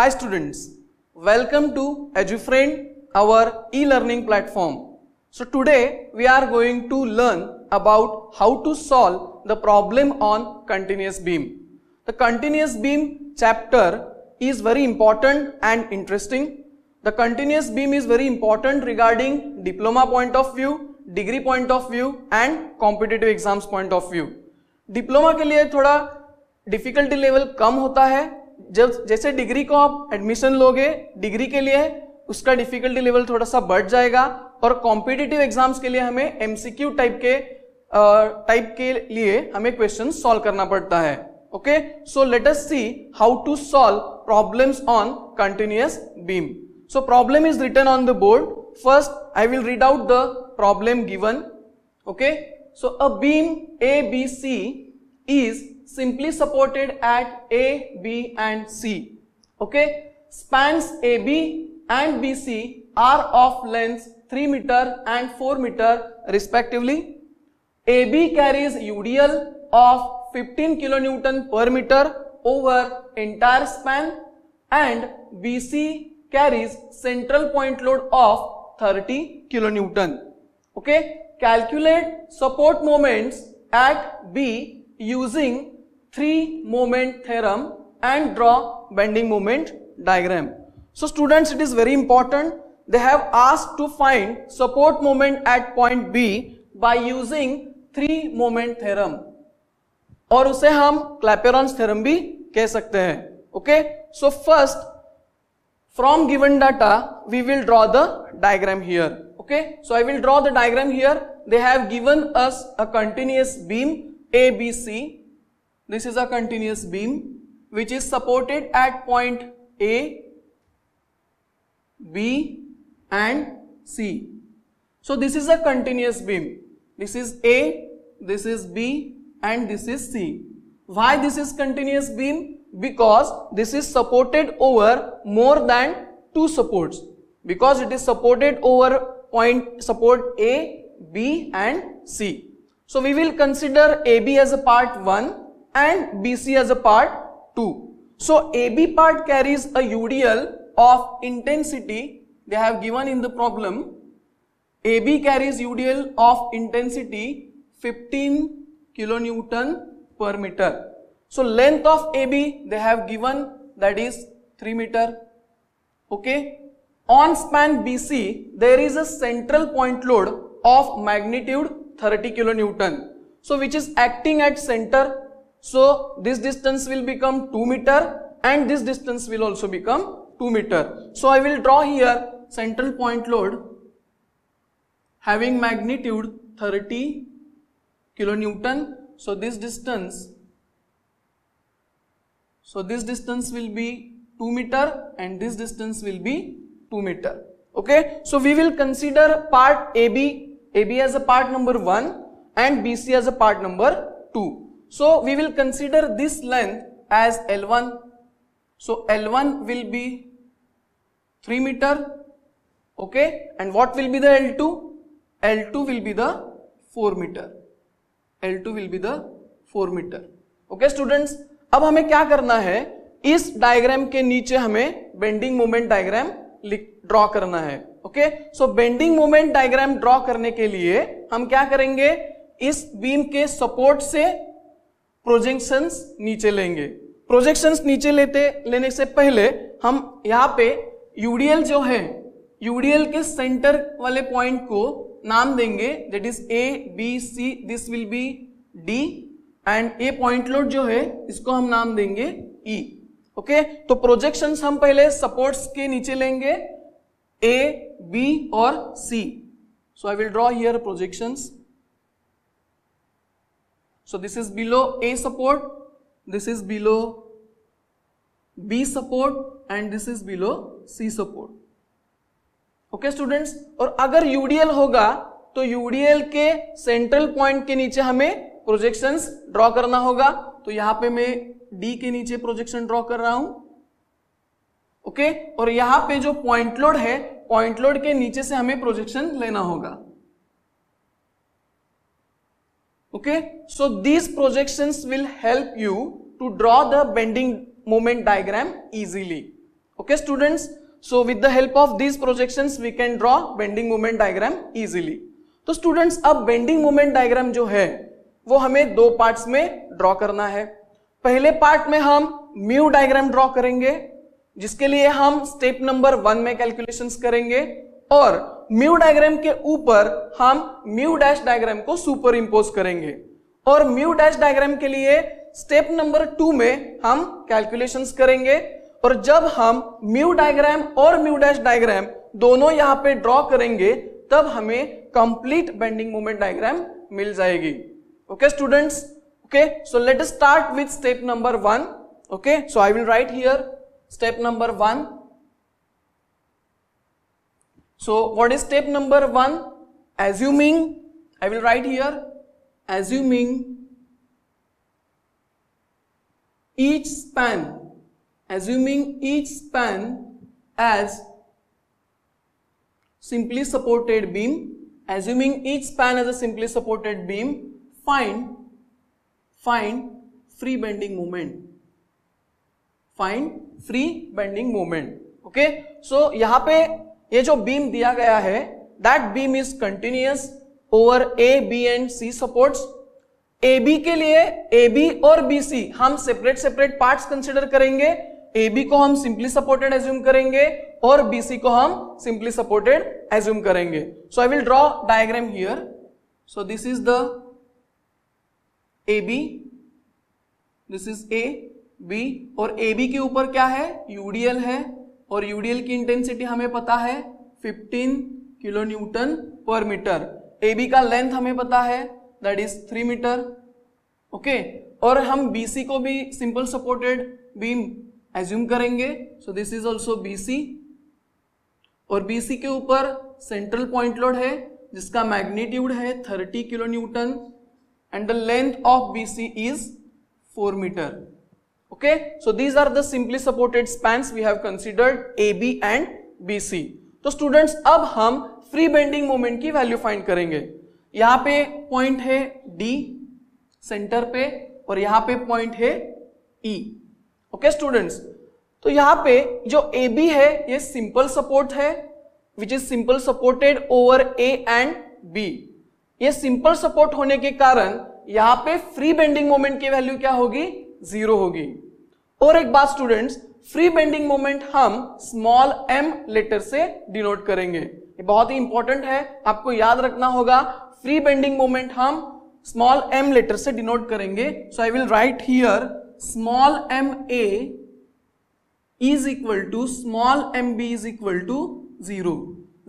Hi students, welcome to EduFriend, our e-learning platform. So today we are going to learn about how to solve the problem on continuous beam. The continuous beam chapter is very important and interesting. The continuous beam is very important regarding diploma point of view, degree point of view and competitive exams point of view. Diploma के लिए थोड़ा difficulty level कम होता है जब जैसे degree को आप admission लोगे, डिग्री के लिए उसका डिफिकल्टी लेवल थोड़ा सा बढ़ जाएगा और कॉम्पिटिटिव एग्ज़ाम्स के लिए हमें एमसीक्यू टाइप के टाइप के लिए हमें क्वेश्चन सॉल्व करना पड़ता है okay so let us see how to solve problems on continuous beam so problem is written on the board first I will read out the problem given okay so a beam A B C is simply supported at A, B and C. Okay, spans AB and BC are of lengths 3 meter and 4 meter respectively. AB carries UDL of 15 kilonewton per meter over entire span and BC carries central point load of 30 kilonewton. Okay, calculate support moments at B using three moment theorem and draw bending moment diagram. So students it is very important they have asked to find support moment at point B by using three moment theorem और उसे हम क्लैपेरॉन्स theorem भी कह सकते हैं okay so first from given data we will draw the diagram here okay so i will draw the diagram here they have given us a continuous beam abc this is a continuous beam which is supported at point A, B and C. So this is a continuous beam. This is A, this is B and this is C. Why this is continuous beam? Because this is supported over more than two supports. Because it is supported over point support A, B and C. So we will consider AB as a part 1 and BC as a part 2. So AB part carries a UDL of intensity they have given in the problem. AB carries UDL of intensity 15 kilonewton per meter. So length of AB they have given that is 3 meter. Okay. On span BC there is a central point load of magnitude 30 kilonewton. So which is acting at center so this distance will become 2 meter and this distance will also become 2 meter. So I will draw here central point load having magnitude 30 kilonewton. So this distance, so this distance will be 2 meter and this distance will be 2 meter. Okay. So we will consider part AB, AB as a part number 1 and BC as a part number 2. So we will consider this length as L1. So L1 will be 3 meter. Okay. And what will be the L2? L2 will be the 4 meter. L2 will be the 4 meter. Okay students. अब हमें क्या करना है इस diagram के नीचे हमें bending moment diagram draw करना है okay so bending moment diagram draw करने के लिए हम क्या करेंगे इस बीम के सपोर्ट से प्रोजेक्शंस नीचे लेंगे। प्रोजेक्शंस नीचे लेते, लेने से पहले हम यहाँ पे यूडीएल जो है यूडीएल के सेंटर वाले पॉइंट को नाम देंगे। That is A B C this will be D and a point load जो है, इसको हम नाम देंगे ई e. Okay okay? तो प्रोजेक्शंस हम पहले सपोर्ट्स के नीचे लेंगे। ए बी और C so I will draw here projections So this is below A support, this is below B support and this is below C support. Okay students और अगर UDL होगा तो यूडीएल के central point के नीचे हमें projections draw करना होगा तो यहाँ पे मैं डी के नीचे प्रोजेक्शन ड्रॉ कर रहा हूँ ओके okay? और यहाँ पे जो पॉइंट लोड है पॉइंट लोड के नीचे से हमें प्रोजेक्शन लेना होगा Okay, so these projections will help you to draw the bending moment diagram easily. okay students so with the help of these projections we can draw bending moment diagram easily तो students अब bending moment diagram जो है वो हमें दो parts में draw करना है पहले पार्ट में हम म्यू डायग्राम ड्रॉ करेंगे जिसके लिए हम स्टेप नंबर वन में कैलकुलेशंस करेंगे और म्यू डायग्राम के ऊपर हम म्यू डैश डायग्राम को सुपर इंपोज करेंगे। और म्यू डैश डायग्राम के लिए स्टेप नंबर टू में हम कैलकुलेशंस करेंगे। और जब हम म्यू डायग्राम और म्यू डैश डायग्राम दोनों यहाँ पे ड्रॉ करेंगे, तब हमें कंप्लीट बेंडिंग मोमेंट डायग्राम मिल जाएगी। Okay students okay so let start with step number one okay so I will write here step number one so what is step number one assuming i will write here assuming each span assuming each span as simply supported beam assuming each span as a simply supported beam find find free bending moment find free bending moment okay okay? So so, यहां पे ये जो beam दिया गया है that beam is continuous over A B and C supports A B के लिए A B और बी सी हम सेपरेट सेपरेट पार्ट्स कंसिडर करेंगे. ए बी को हम सिंपली सपोर्टेड एज्यूम करेंगे और बी सी को हम सिंपली सपोर्टेड एज्यूम करेंगे. So I will draw diagram here so this is the A B this is A B और ए बी के ऊपर क्या है? यूडीएल है. और यूडीएल की इंटेंसिटी हमें पता है 15 kilonewton per metre A B का लेंथ हमें पता है that is three metre okay और हम बी सी को भी सिंपल सपोर्टेड बीम एज्यूम करेंगे. So this is also B C और बी सी के ऊपर सेंट्रल पॉइंट लोड है, जिसका मैग्नीट्यूड है 30 kilonewton and the length of B C is 4 metre okay? So, these are the simply supported spans we have considered AB and BC तो students अब हम free bending moment की value find करेंगे। यहाँ पे पॉइंट है D centre पे, और यहाँ पे पॉइंट है E. ओके स्टूडेंट्स तो यहाँ पे जो AB है, ये सिंपल सपोर्ट है which is simple supported over A and B. ये सिंपल सपोर्ट होने के कारण यहाँ पे फ्री बेंडिंग मोमेंट की वैल्यू क्या होगी? ज़ीरो होगी। और एक बात स्टूडेंट्स फ्री बेंडिंग मोमेंट हम स्मॉल एम लेटर से डिनोट करेंगे। ये बहुत ही इंपॉर्टेंट है। आपको याद रखना होगा फ्री बेंडिंग मोमेंट हम स्मॉल एम लेटर से डिनोट करेंगे। So I will write here small M A is equal to small M B is equal to zero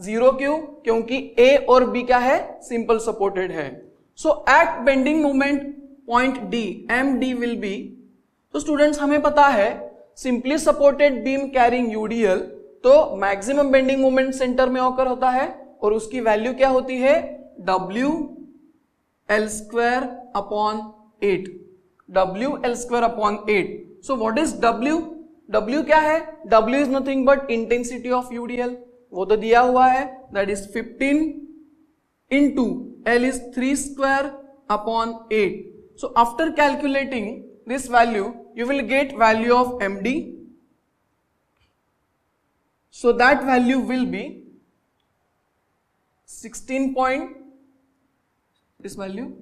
zero क्यों? क्योंकि ए और बी क्या है? सिंपल सपोर्टेड है। So at bending moment point D M D will be तो students हमें पता है simply supported beam carrying UDL तो मैक्सिमम बेंडिंग मोमेंट सेंटर में होकर होता है, और उसकी वैल्यू क्या होती है? W L square upon eight W L square upon eight so what is W W क्या है? W is nothing but intensity of UDL वो तो दिया हुआ है that is 15 into L is three square upon eight so after calculating this value, you will get value of MD. So that value will be 16 point, this value,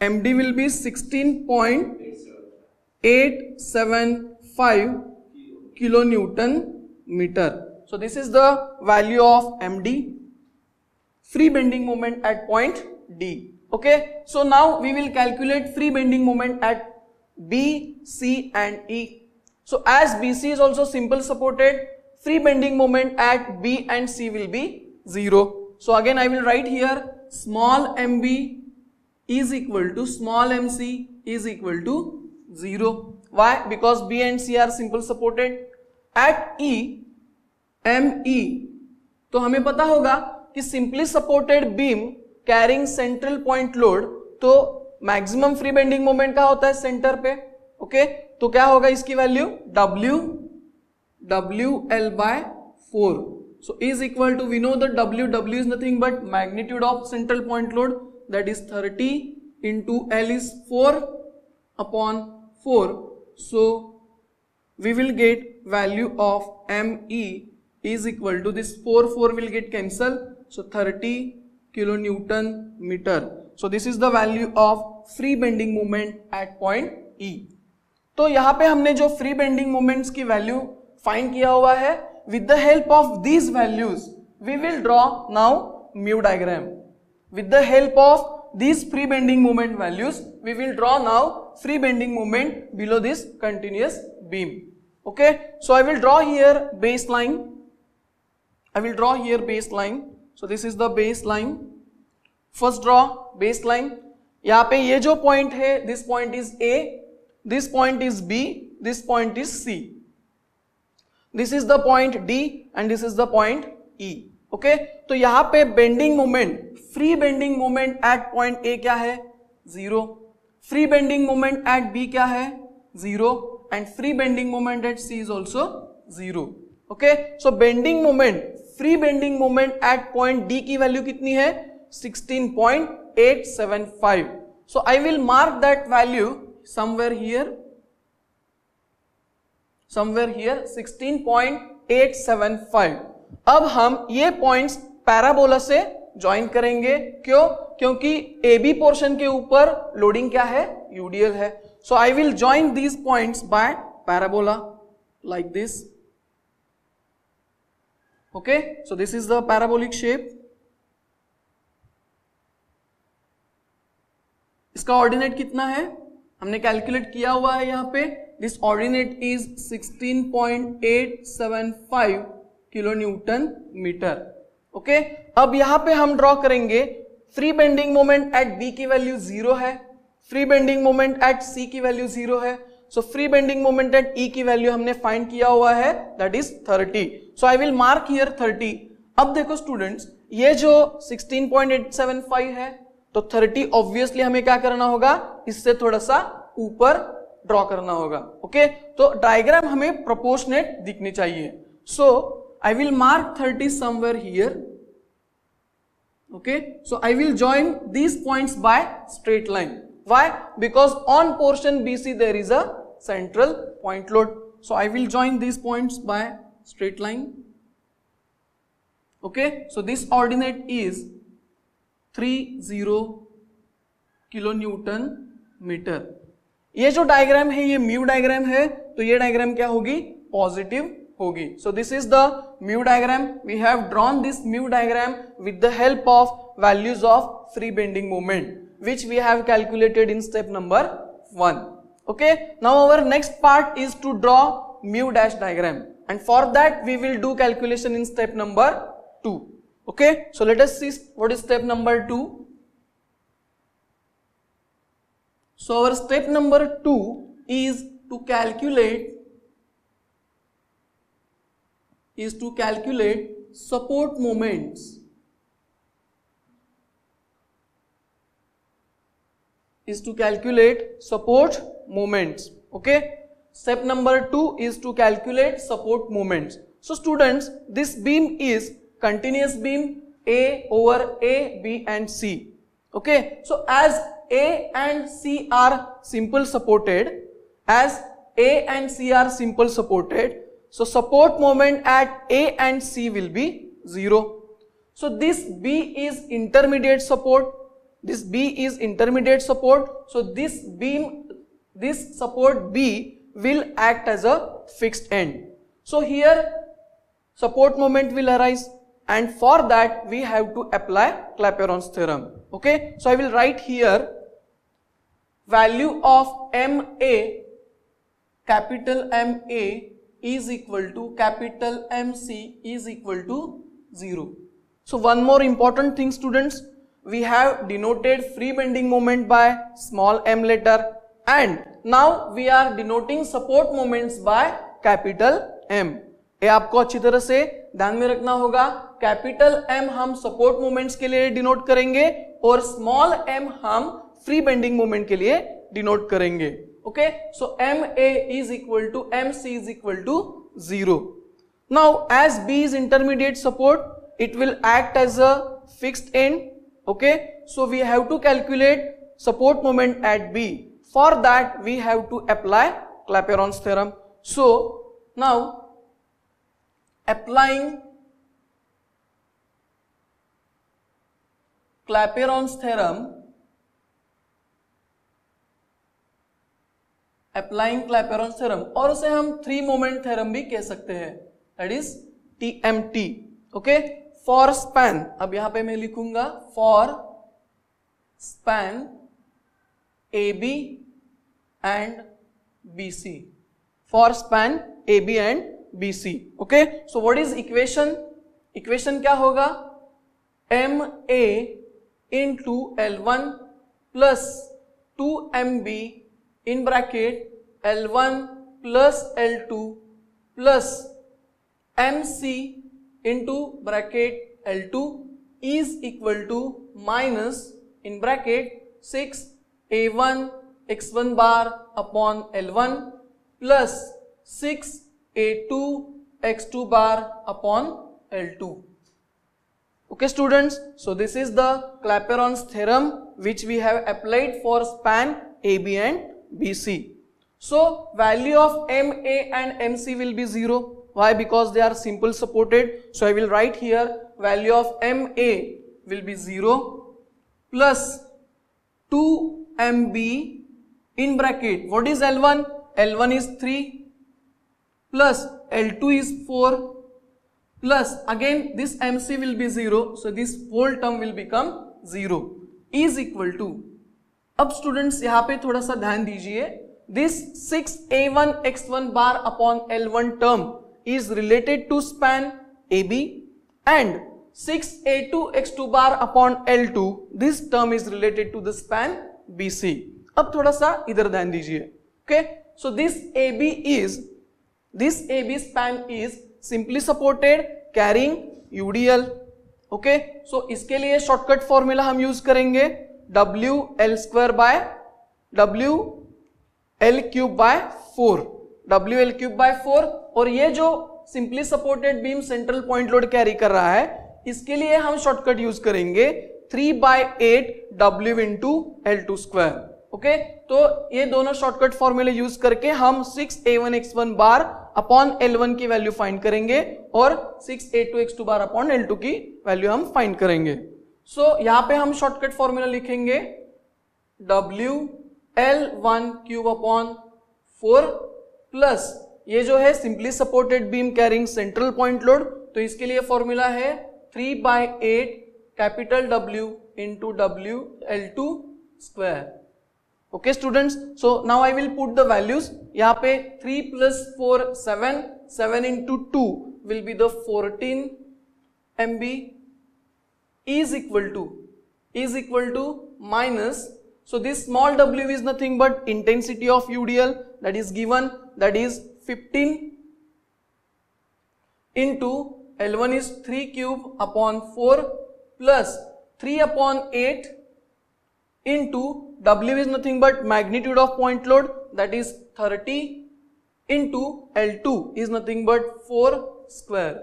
MD will be 16.875 kilonewton meter. So this is the value of MD, free bending moment at point D. Okay, so now we will calculate free bending moment at B, C and E. So as BC is also simple supported, free bending moment at B and C will be 0. So again I will write here small mb is equal to small mc is equal to 0. Why? Because B and C are simple supported. At E, ME, तो हमें पता होगा कि simply supported beam carrying central point load तो maximum free bending moment का होता है? Centre पे ओके तो क्या होगा इसकी value W W L by four so is equal to we know the W W is nothing but magnitude of central point load that is thirty into L is four upon four so we will get value of ME is equal to this 4 4 will get cancelled. So 30 kilonewton metre so this is the value of free bending movement at point E तो यहाँ पे हमने जो free bending movements की value find किया हुआ है with the help of these values we will draw now mu diagram with the help of these free bending movement values we will draw now free bending movement below this continuous beam okay so I will draw here base line I will draw here base line so the base line first draw base line यहाँ पे ये जो point है this point is A this point is B this point is C this is the point D and this is the point E okay तो यहाँ पे bending moment free bending moment at point A क्या है? Zero free bending moment at B क्या है? Zero and free bending moment at C is also zero okay so bending moment free bending moment at point D की value कितनी है? 16.875 so, i will mark that value somewhere here. Somewhere here 16.875 अब हम ये points parabola से join करेंगे. क्यों? क्योंकि ए बी पोर्शन के ऊपर लोडिंग क्या है? यूडीएल है. So I will join these points by parabola like this okay so this is the parabolic shape इसका ऑर्डिनेट कितना है? हमने कैलकुलेट किया हुआ है यहाँ पे। This ordinate is 16.875 kilo newton meter okay अब यहाँ पे हम ड्रॉ करेंगे। Free bending moment at B की वैल्यू ज़ीरो है। Free bending moment at C की वैल्यू ज़ीरो है। So free bending moment at E की वैल्यू हमने फाइंड किया हुआ है that is 30 so I will mark here 30 अब देखो स्टूडेंट्स ये जो 16.875 है तो 30 ऑब्वियसली हमें क्या करना होगा? इससे थोड़ा सा ऊपर ड्रॉ करना होगा ओके तो डायग्राम हमें प्रोपोर्शनेट दिखनी चाहिए. So I will mark 30 somewhere here okay? So, i will join these points by straight line. Why? Because on portion bc there is a central point load so i will join these points by straight line okay so this ordinate is 30 kilo newton meter ये जो diagram है ये mu diagram है तो ये diagram क्या होगी positive होगी so this is the mu diagram we have drawn this mu diagram with the help of values of free bending moment which we have calculated in step number 1 okay? Now our next part is to draw mu dash diagram. And for that we will do calculation in step number 2 okay? So let us see what is step number 2 so our step number 2 is to calculate is to calculate support moments. Is to calculate support moments okay? Step number 2 is to calculate support moments. So students this beam is continuous beam a over a b and c okay? So as a and c are simple supported as a and c are simple supported so support moment at a and c will be 0 so this b is intermediate support this b is intermediate support so this beam this support b will act as a fixed end. So here support moment will arise and for that we have to apply clapeyron's theorem. Okay? So i will write here value of ma capital ma is equal to capital mc is equal to 0 so one more important thing students. We have denoted free bending moment by small m letter and now we are denoting support moments by capital M. ये आपको अच्छी तरह से ध्यान में रखना होगा। Capital M हम सपोर्ट मोमेंट्स के लिए डिनोट करेंगे और स्मॉल m हम फ्री बेंडिंग मोमेंट के लिए डिनोट करेंगे। Okay so M A is equal to M C is equal to zero now as B is intermediate support it will act as a fixed end okay? So, we have to calculate support moment at b. for that, we have to apply clapeyron's theorem. So, now, applying clapeyron's theorem applying Clapeyron theorem और उसे हम three moment theorem भी कह सकते हैं। That is T M T okay for span अब यहाँ पे मैं लिखूँगा for span A B and B C for span A B and B C okay so what is equation equation क्या होगा M A in two L one plus two M B in bracket L1 plus L2 plus MC into bracket L2 is equal to minus in bracket 6 A1 x1 bar upon L1 plus 6 A2 x2 bar upon L2. Okay students, so this is the Clapeyron's theorem which we have applied for span AB and BC. So value of MA and MC will be 0. Why? Because they are simple supported. So I will write here value of MA will be 0 plus 2MB in bracket. What is L1? L1 is 3 plus L2 is 4 plus, again, this MC will be 0. So this whole term will become 0 is equal to, अब students यहाँ पे थोड़ा सा ध्यान दीजिए this six A one X one bar upon L one term is related to span A B and six A two X two bar upon L two this term is related to the span B C अब थोड़ा सा इधर ध्यान दीजिए okay so this A B is this A B span is simply supported carrying UDL okay so इसके लिए shortcut formula हम use करेंगे W L square by W L cube by four W L cube by four और ये जो simply supported beam central point load carry कर रहा है, इसके लिए हम शॉर्टकट यूज़ करेंगे three by eight W into L two square okay तो ये दोनों शॉर्टकट फॉर्मूले यूज़ करके हम six A one X one bar upon L one की वैल्यू फाइंड करेंगे और six A two X two bar upon L two की वैल्यू हम फाइंड करेंगे। सो so, यहाँ पे हम शॉर्टकट फॉर्मूला लिखेंगे W L one cube upon four plus ये जो है simply supported beam carrying central point load तो इसके लिए फॉर्मूला है three by eight capital W into W L two square okay students so now I will put the values यहां पे three plus four seven seven into two will be the fourteen M B is equal to is equal to minus so this small w is nothing but intensity of UDL that is given that is 15 into L1 is 3 cube upon 4 plus 3 upon 8 into W is nothing but magnitude of point load, that is 30 into L2 is nothing but 4 square.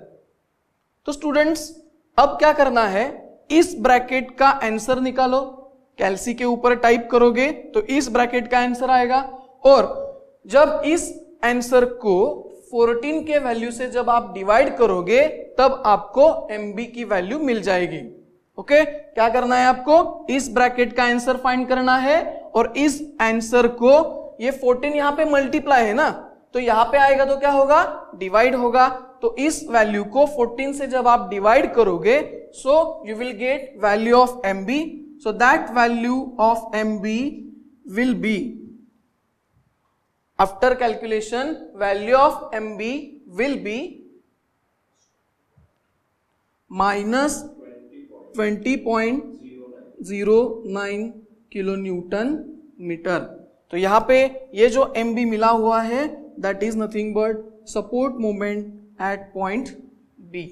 तो students अब क्या करना है? इस bracket का answer निकालो। कैल्सी के ऊपर टाइप करोगे तो इस ब्रैकेट का आंसर आएगा। और जब इस आंसर को 14 के वैल्यू से जब आप डिवाइड करोगे, तब आपको एम की वैल्यू मिल जाएगी। ओके क्या करना है आपको? इस ब्रैकेट का आंसर फाइंड करना है और इस आंसर को, ये 14 यहाँ पे मल्टीप्लाई है ना? तो यहाँ पे आएगा तो क्या होगा? डिवाइड होगा। तो इस वैल्यू को 14 से जब आप डिवाइड करोगे so you will get value of M B so that value of M B will be after calculation value of M B will be minus twenty point zero nine kilo newton meter. तो यहाँ पे ये जो M B मिला हुआ है that is nothing but support moment at point B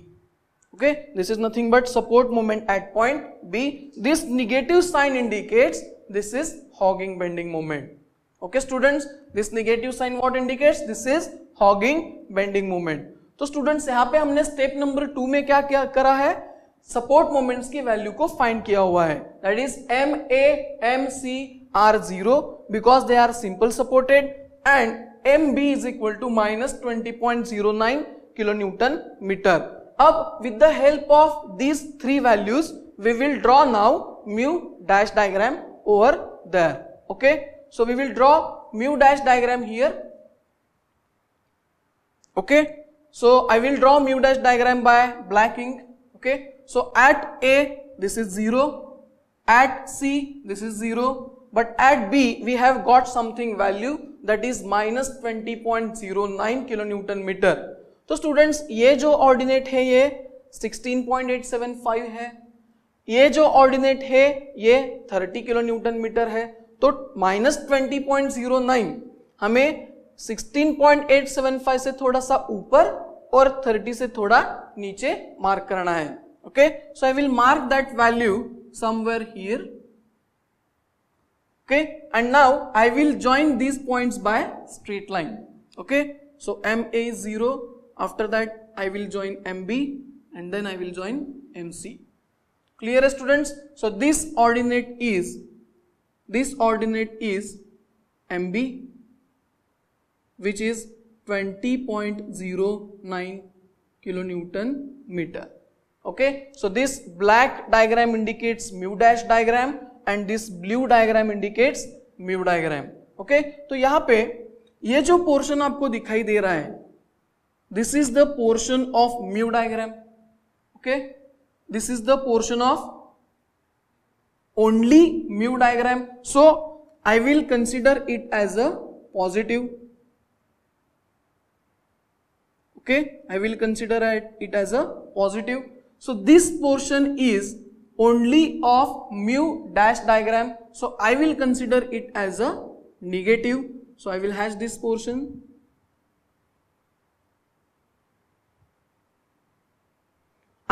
okay this is nothing but support moment at point B this negative sign indicates this is hogging bending moment okay students this negative sign what indicates this is hogging bending moment तो students यहाँ पे हमने step number two में क्या क्या करा है? Support moments की वैल्यू को फाइंड किया हुआ है। That is M A M C are zero because they are simple supported and M B is equal to minus twenty point zero nine kilo newton meter अब with the help of these three values we will draw now mu dash diagram over there okay so we will draw mu dash diagram here okay? So, i will draw mu dash diagram by black ink. Okay? So at a this is 0 at c this is 0 but at b we have got something value that is minus 20.09 kilonewton meter तो students ये जो ordinate है ये 16.875 है ये जो ordinate है ये 30 किलो न्यूटन मीटर है तो माइनस ट्वेंटी हमें 16.875 से थोड़ा सा ऊपर और 30 से थोड़ा नीचे मार्क करना है okay. So, I will mark that value somewhere here okay and now I will join these points by straight line okay. So, MA 0 after that I will join MB and then I will join MC. Clear students? So, this ordinate is this ordinate is MB which is 20.09 kilonewton meter. Okay so this black diagram indicates mu dash diagram and this blue diagram indicates mu diagram okay तो यहाँ पे ये जो portion आपको दिखाई दे रहा है this is the portion of mu diagram okay this is the portion of only mu diagram so i will consider it as a positive okay i will consider it as a positive So this portion is only of mu dash diagram. So I will consider it as a negative. So I will hash this portion.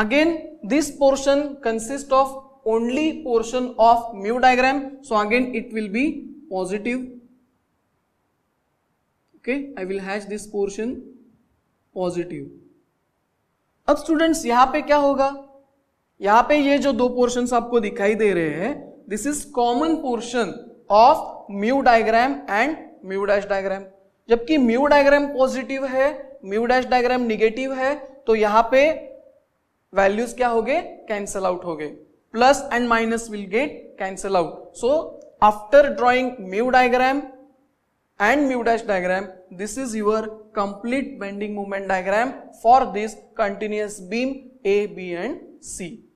Again this portion consists of only portion of mu diagram. So again it will be positive. Okay, I will hash this portion positive. अब students यहाँ पे क्या होगा? यहाँ पे ये जो दो पोर्शन आपको दिखाई दे रहे हैं this is common portion of mu diagram and mu dash diagram जबकि म्यू डायग्राम पॉजिटिव है म्यू डैश डायग्राम निगेटिव है तो यहाँ पे वैल्यूज़ क्या हो गए कैंसल आउट हो गए plus and minus will get cancel out so after drawing mu diagram and mu dash diagram this is your complete bending moment diagram for this continuous beam A, B and C.